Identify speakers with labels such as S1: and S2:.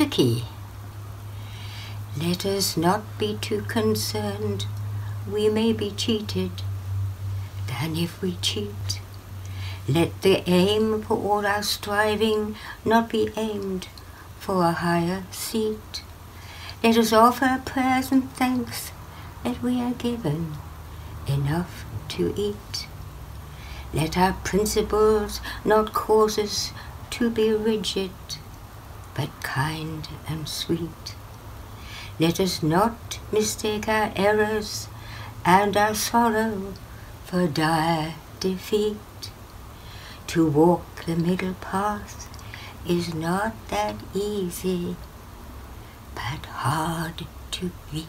S1: tricky. Let us not be too concerned, we may be cheated. Than if we cheat, let the aim for all our striving not be aimed for a higher seat. Let us offer prayers and thanks that we are given enough to eat. Let our principles not cause us to be rigid, but kind and sweet. Let us not mistake our errors and our sorrow for dire defeat. To walk the middle path is not that easy, but hard to beat.